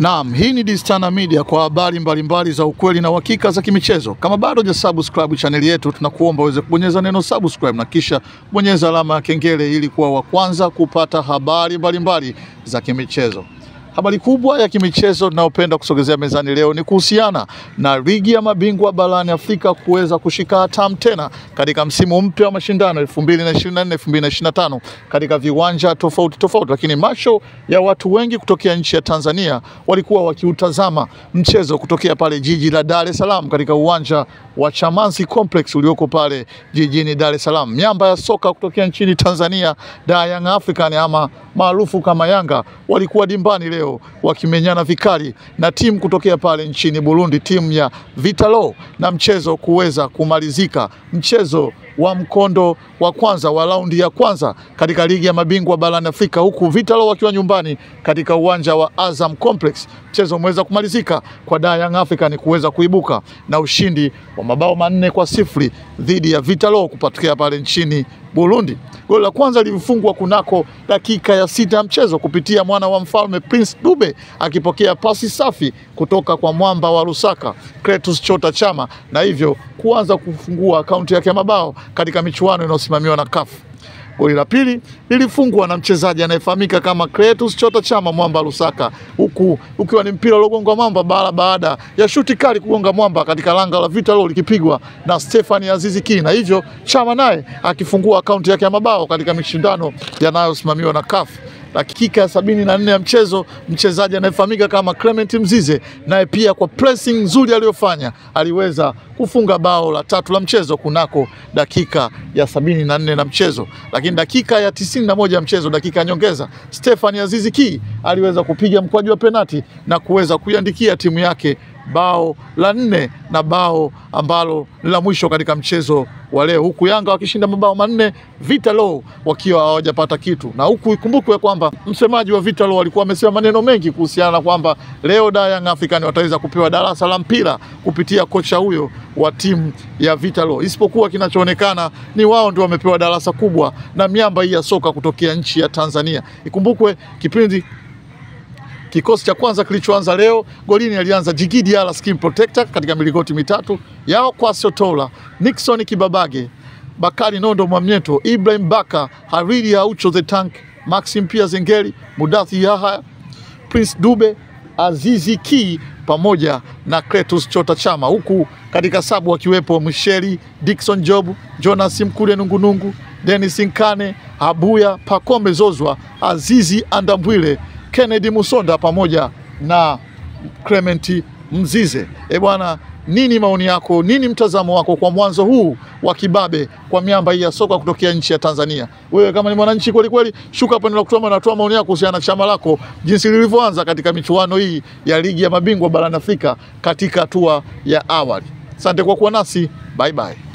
Naam, hii ni Distana Media kwa habari mbalimbali za ukweli na uhakika za kimichezo. Kama bado hujasubscribe chaneli yetu, tunakuomba uweze kubonyeza neno subscribe na kisha bonyeza alama ya kengele ili kuwa wa kwanza kupata habari mbalimbali za kimichezo. Habari kubwa ya kimichezo tunayopenda kusogezea mezani leo ni kuhusiana na ligi ya mabingwa barani Afrika kuweza kushika hatamu tena katika msimu mpya wa mashindano 2024 2025 katika viwanja tofauti tofauti, lakini macho ya watu wengi kutokea nchi ya Tanzania walikuwa wakiutazama mchezo kutokea pale jiji la Dar es Salaam katika uwanja wa Chamazi Complex ulioko pale jijini Dar es Salaam. Miamba ya soka kutokea nchini Tanzania, da Young African ama maarufu kama Yanga walikuwa dimbani leo wakimenyana vikali na timu kutokea pale nchini Burundi, timu ya Vitalo, na mchezo kuweza kumalizika, mchezo wa mkondo wa kwanza wa raundi ya kwanza katika ligi ya mabingwa barani Afrika, huku Vitalo wakiwa nyumbani katika uwanja wa Azam Complex. Mchezo umeweza kumalizika kwa da Young African kuweza kuibuka na ushindi wa mabao manne kwa sifuri dhidi ya Vitalo kupatokea pale nchini Burundi. Goli la kwanza lilifungwa kunako dakika ya sita ya mchezo kupitia mwana wa mfalme Prince Dube akipokea pasi safi kutoka kwa mwamba wa Lusaka Kretus Chota Chama, na hivyo kuanza kufungua akaunti yake ya mabao katika michuano inayosimamiwa na CAF. Goli la pili lilifungwa na mchezaji anayefahamika kama Cletus Chota Chama mwamba Lusaka, huku ukiwa ni mpira uliogonga mwamba bara baada ya shuti kali kugonga mwamba katika langa la vita Vitalo likipigwa na Stefani Azizi Ki, na hivyo Chama naye akifungua akaunti yake ya mabao katika mashindano yanayosimamiwa na CAF. Dakika sabini na nne ya mchezo, mchezaji anayefahamika kama Clement Mzize naye pia kwa pressing nzuri aliyofanya aliweza kufunga bao la tatu la mchezo kunako dakika ya sabini na nne na mchezo. Lakini dakika ya tisini na moja ya mchezo, dakika ya nyongeza, Stefani Azizi Ki aliweza kupiga mkwaju wa penati na kuweza kuiandikia timu yake bao la nne na bao ambalo ni la mwisho katika mchezo wa leo, huku Yanga wakishinda mabao manne, Vitalo wakiwa hawajapata kitu. Na huku ikumbukwe kwamba msemaji wa Vitalo alikuwa amesema maneno mengi kuhusiana na kwamba leo da Young African wataweza kupewa darasa la mpira kupitia kocha huyo wa timu ya Vitalo, isipokuwa kinachoonekana ni wao ndio wamepewa darasa kubwa na miamba hii ya soka kutokea nchi ya Tanzania. Ikumbukwe kipindi Kikosi cha kwanza kilichoanza leo, golini alianza Jigidi Ala skin protector katika miligoti mitatu. Yao Kwasio Tola, Nixon Kibabage, Bakari Nondo Mwamnyeto, Ibrahim Baka, Hariri Aucho the Tank, Maxim Pia Zengeli, Mudathi Yahya, Prince Dube, Azizi Ki pamoja na Cletus Chota Chama, huku katika sabu wakiwepo Msheri Dickson Job, Jonas Mkude Nungunungu, Dennis Nkane, Abuya Pakome Zozwa, Azizi Andambwile Kennedy Musonda pamoja na Clement Mzize. E bwana, nini maoni yako? Nini mtazamo wako kwa mwanzo huu wa kibabe kwa miamba hii ya soka kutokea nchi ya Tanzania? Wewe kama ni mwananchi kweli kweli, shuka hapo na kutoa natoa maoni yako kuhusiana na chama lako jinsi lilivyoanza katika michuano hii ya ligi ya mabingwa barani Afrika katika hatua ya awali. Asante kwa kuwa nasi, bye bye.